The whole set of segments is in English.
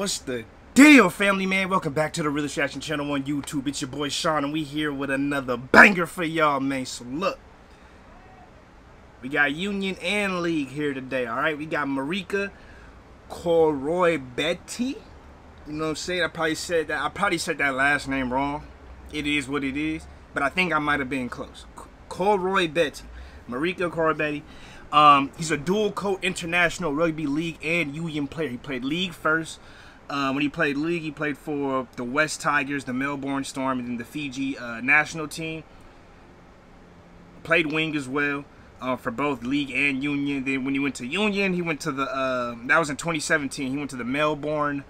What's the deal, family man? Welcome back to the Real Reaction channel on YouTube. It's your boy Sean, and we here with another banger for y'all, man. So look, we got Union and League here today. All right, we got Marika Koroibete. You know what I'm saying? I probably said that. I probably said that last name wrong. It is what it is, but I think I might have been close. Koroibete, Marika Koroibete. Um, he's a dual code international rugby league and union player. He played league first. Uh, when he played league, he played for the West Tigers, the Melbourne Storm, and then the Fiji uh, national team. Played wing as well uh, for both league and union. Then when he went to union, he went to the uh, that was in 2017. He went to the Melbourne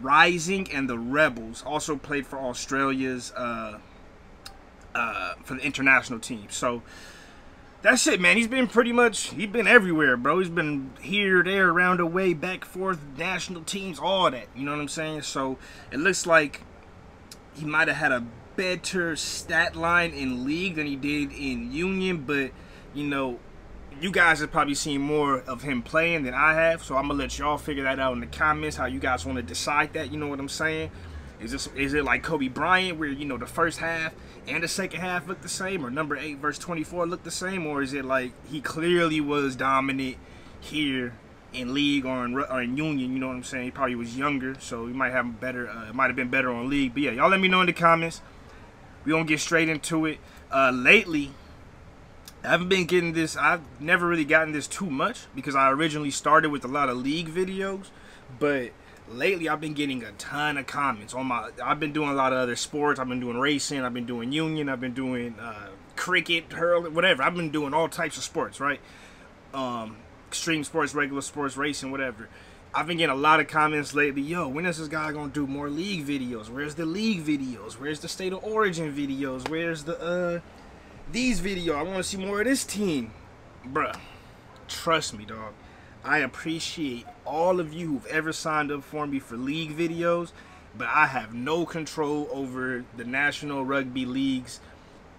Rising and the Rebels. Also played for Australia's uh, uh, for the international team. So that's it, man. He's been pretty much, he's been everywhere, bro. He's been here, there, around the way, back, forth, national teams, all that. You know what I'm saying? So it looks like he might have had a better stat line in league than he did in union, but you know, you guys have probably seen more of him playing than I have, so I'm gonna let y'all figure that out in the comments how you guys want to decide that. You know what I'm saying? Is this is it like Kobe Bryant where you know the first half and the second half look the same, or number eight verse 24 look the same, or is it like he clearly was dominant here in league or in, or in union? You know what I'm saying? He probably was younger, so he might have better. Uh, might have been better on league. But yeah, y'all let me know in the comments. We gonna get straight into it. Uh, lately, I haven't been getting this. I've never really gotten this too much because I originally started with a lot of league videos, but lately I've been getting a ton of comments on my I've been doing a lot of other sports. I've been doing racing. I've been doing union. I've been doing uh, cricket hurling whatever. I've been doing all types of sports right? Um, extreme sports regular sports racing whatever. I've been getting a lot of comments lately yo when is this guy gonna do more league videos? Where's the league videos? Where's the state of origin videos? Where's the uh these videos I want to see more of this team. Bruh trust me dog I appreciate all of you who've ever signed up for me for league videos, but I have no control over the National Rugby League's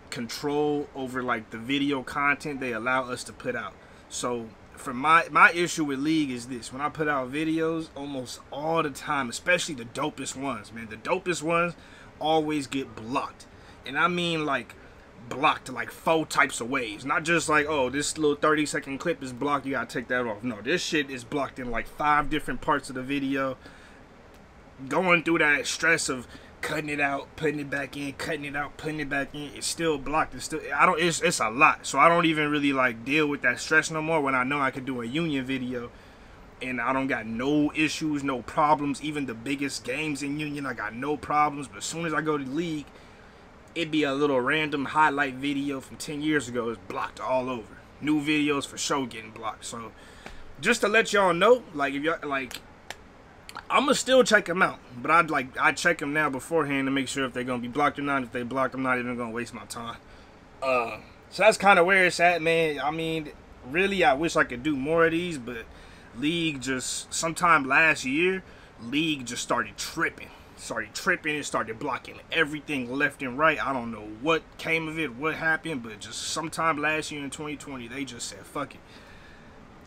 control over like the video content they allow us to put out. So for my my issue with league is this when I put out videos almost all the time, especially the dopest ones, man. The dopest ones always get blocked. And I mean like blocked like four types of ways. Not just like, oh, this little 30 second clip is blocked, you gotta take that off. No, this shit is blocked in like five different parts of the video. Going through that stress of cutting it out, putting it back in, cutting it out, putting it back in, it's still blocked. It's still I don't it's it's a lot. So I don't even really like deal with that stress no more when I know I could do a union video and I don't got no issues, no problems. Even the biggest games in union, I got no problems. But as soon as I go to league, it'd be a little random highlight video from 10 years ago is blocked all over. New videos for show getting blocked. So just to let y'all know, like if y'all like I'ma still check them out. But I'd like I check them now beforehand to make sure if they're gonna be blocked or not. If they blocked, I'm not even gonna waste my time. Uh so that's kind of where it's at, man. I mean, really I wish I could do more of these, but League just sometime last year, League just started tripping started tripping and started blocking everything left and right. I don't know what came of it, what happened, but just sometime last year in 2020, they just said, fuck it.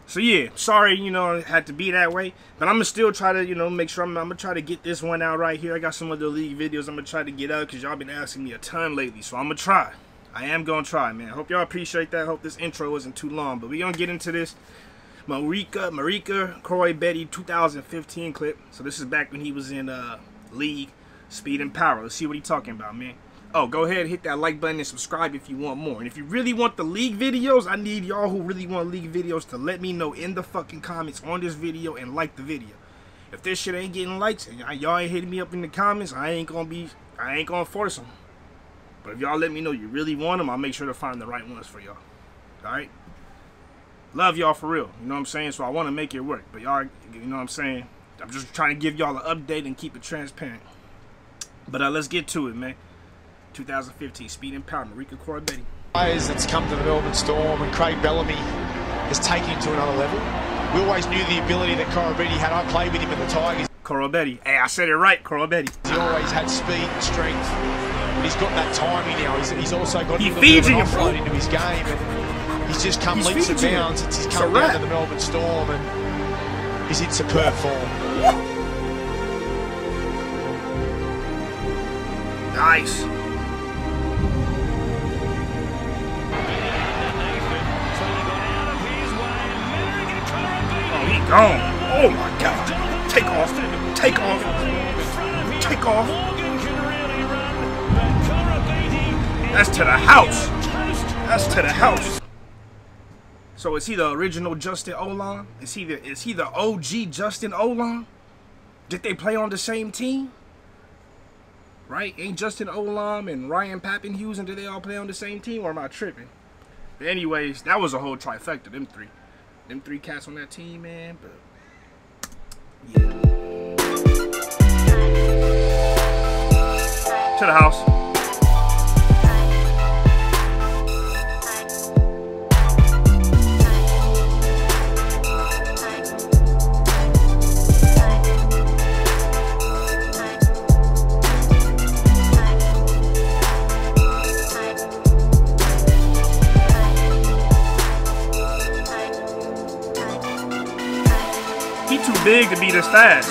So yeah, sorry, you know, it had to be that way. But I'm going to still try to, you know, make sure I'm, I'm going to try to get this one out right here. I got some other league videos I'm going to try to get out because y'all been asking me a ton lately. So I'm going to try. I am going to try, man. Hope y'all appreciate that. Hope this intro wasn't too long. But we going to get into this. Marika, Marika Koroibete 2015 clip. So this is back when he was in uh, league, speed and power. Let's see what he's talking about, man. Oh, go ahead, hit that like button and subscribe if you want more. And if you really want the league videos, I need y'all who really want league videos to let me know in the fucking comments on this video and like the video. If this shit ain't getting likes and y'all ain't hitting me up in the comments, I ain't gonna be, I ain't gonna force them. But if y'all let me know you really want them, I'll make sure to find the right ones for y'all. Alright? Love y'all for real. You know what I'm saying? So I want to make it work. But y'all, you know what I'm saying? I'm just trying to give y'all an update and keep it transparent. But uh, let's get to it, man. 2015 Speed and Power, Marika Koroibete. Players that's come to the Melbourne Storm and Craig Bellamy has taken him to another level. We always knew the ability that Koroibete had. I played with him at the Tigers. Koroibete. Hey, I said it right, Koroibete. He always had speed and strength. But he's got that timing now. He's, he's also got he a of an into his game. And he's just come he's leaps and bounds since he's come down to the Melbourne Storm. and is it to perform. Nice. Oh, he gone. Oh my God. Take off. Take off. Take off. That's to the house. That's to the house. So is he the original Justin Olam? Is he the is he the OG Justin Olam? Did they play on the same team? Right? Ain't Justin Olam and Ryan Papenhuyzen and did they all play on the same team or am I tripping? But anyways, that was a whole trifecta, them three. Them three cats on that team, man, but yeah. To the house. To be this fast.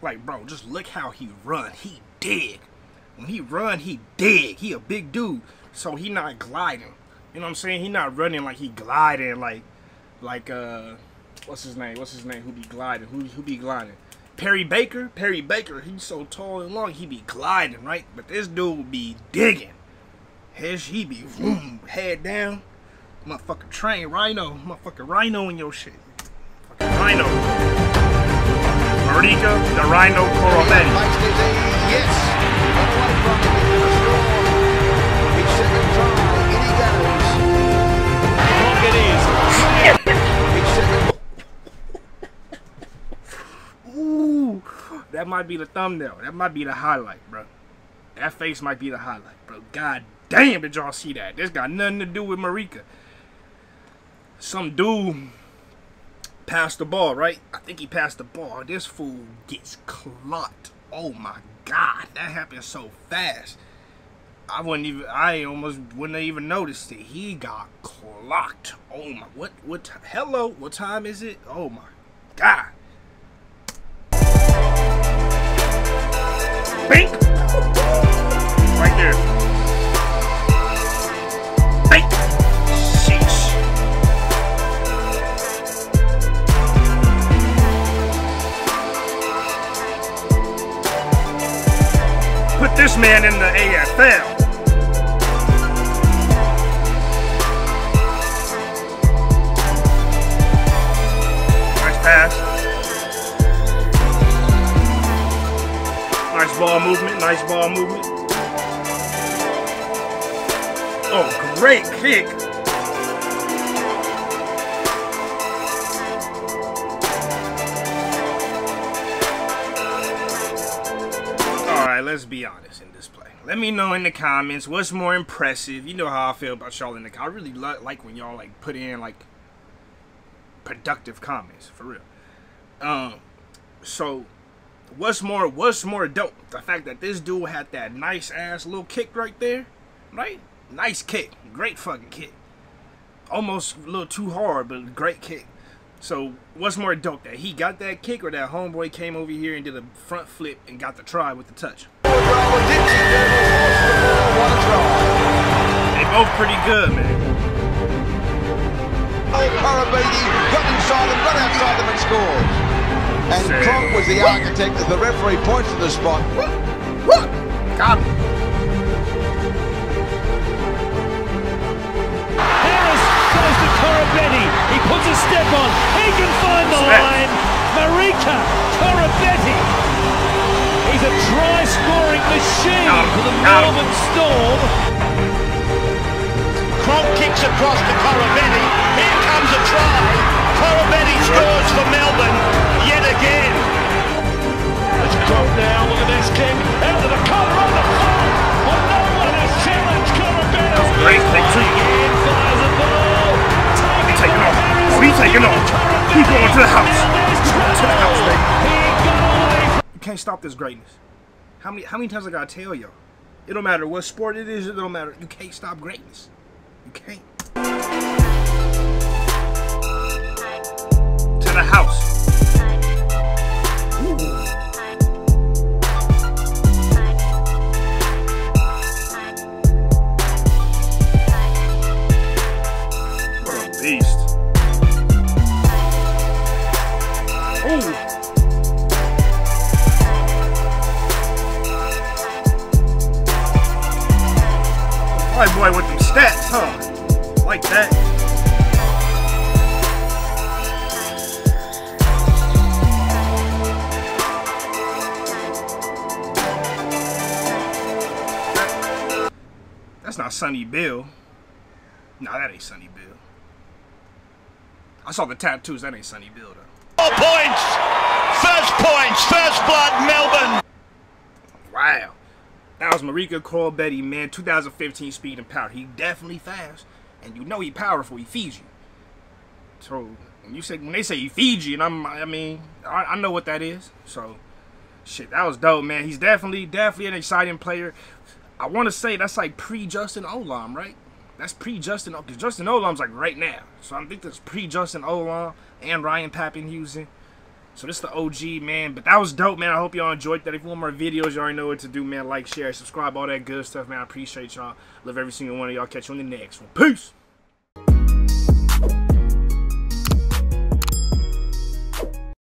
Like, bro, just look how he run. He dig. When he run, he dig. He a big dude, so he not gliding. You know what I'm saying? He not running like he gliding like, like uh, what's his name? What's his name? Who be gliding? Who who be gliding? Perry Baker. Perry Baker. He's so tall and long. He be gliding, right? But this dude be digging. His he be vroom, head down. Motherfucker train rhino. Motherfucker rhino in your shit. Fucking rhino. Marika, the Rhino it yes. That might be the thumbnail. That might be the highlight, bro. That face might be the highlight, bro. God damn, did y'all see that? This got nothing to do with Marika. Some dude passed the ball, right? I think he passed the ball. This fool gets clocked. Oh my god, that happened so fast. I wouldn't even. I almost wouldn't even noticed it. He got clocked. Oh my. What? What? Hello. What time is it? Oh my god. Put this man in the AFL. Nice pass. Nice ball movement. Nice ball movement. Oh, great kick. Let's be honest in this play. Let me know in the comments what's more impressive. You know how I feel about y'all in the I really li- like when y'all like put in like productive comments for real. Um so what's more what's more dope? The fact that this dude had that nice ass little kick right there, right? Nice kick, great fucking kick. Almost a little too hard, but great kick. So what's more dope? That he got that kick, or that homeboy came over here and did a front flip and got the try with the touch? Rower Dixie Devils lost the ball. What. They both pretty good, man. Oh, Koroibete got inside them, got outside them and scored. And Say Cronk was the architect as the referee points to the spot. What? Got him. Harris goes to Koroibete. He puts a step on. He can find the Step. line. Marika Koroibete. Got him. for the Got him. Melbourne Storm. Cronk kicks across to Koroibete. Here comes a try. Koroibete scores for Melbourne yet again. It's Cronk now. Look at this kick. Out to the corner on the floor. Well, no one has challenged Koroibete. Great kick, too. Again fires a ball. He taking off. Oh, he taking off. He going to the house. He's going to the house, baby. He got away from He can't stop this greatness. How many how many times I gotta tell y'all? It don't matter what sport it is, it don't matter. You can't stop greatness. You can't. To the house. That's not Sonny Bill. Nah, that ain't Sonny Bill. I saw the tattoos. That ain't Sonny Bill though. Four points. First points. First blood, Melbourne. Wow. That was Marika Koroibete, man. 2015 speed and power. He definitely fast. And you know he powerful. He feeds you. So when you say when they say he feeds you, and I'm I mean, I, I know what that is. So shit, that was dope, man. He's definitely, definitely an exciting player. I want to say that's like pre Justin Olam, right? That's pre Justin Olam because Justin Olam's like right now. So I think that's pre Justin Olam and Ryan Papenhuyzen. So this is the OG, man. But that was dope, man. I hope y'all enjoyed that. If you want more videos, you already know what to do, man. Like, share, subscribe, all that good stuff, man. I appreciate y'all. Love every single one of y'all. Catch you on the next one. Peace.